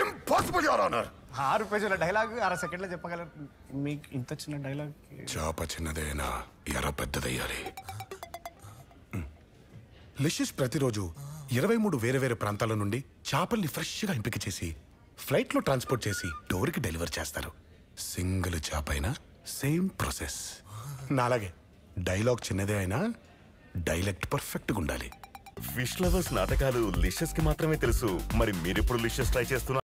Impossible your honour ఆరు పేజీల dialogue అర సెకండ్లో చెప్పగలరు? మీకు ఇంత చిన్న డైలాగ్ చేప చిన్నదైనా ఎర పెద్దదయ్యాలి. లిషిష్ ప్రతిరోజు ఇరవై మూడు వేరే వేరే ప్రాంతాల నుండి చేపల్ని ఫ్రెష్గా ఎంపిక చేసి ఫ్లైట్లో ట్రాన్స్పోర్ట్ చేసి డోర్కి డెలివర్ చేస్తారు. సింగిల్ చేప అయినా సేమ్ ప్రాసెస్ నాలాగే డైలాగ్ చిన్నదే అయినా డైలెక్ట్ పర్ఫెక్ట్గా ఉండాలి. ఫిష్ లవర్స్ నాటకాలు లిషస్కి మాత్రమే తెలుసు. మరి మీరెప్పుడు లిషస్ ట్రై చేస్తున్నారు?